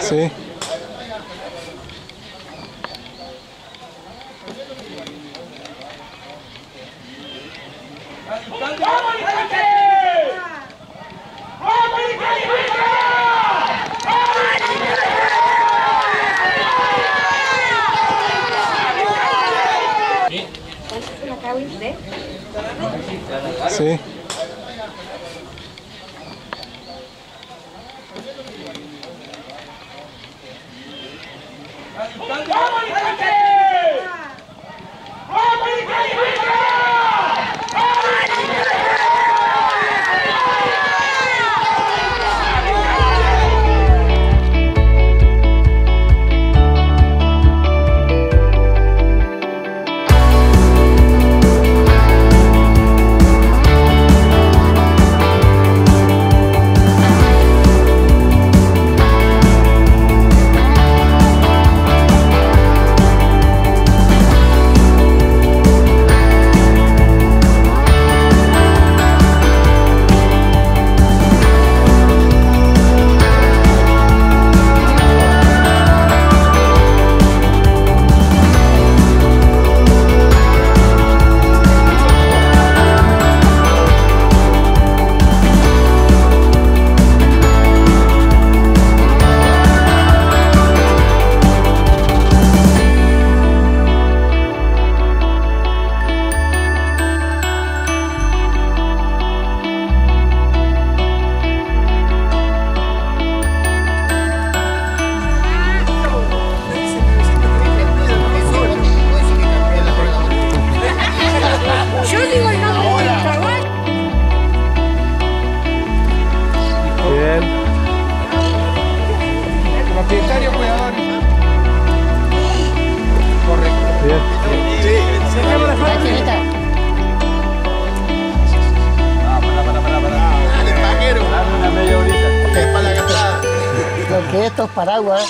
Sí. Sí. Cali, Cali, Cali. Que esto es paraguas.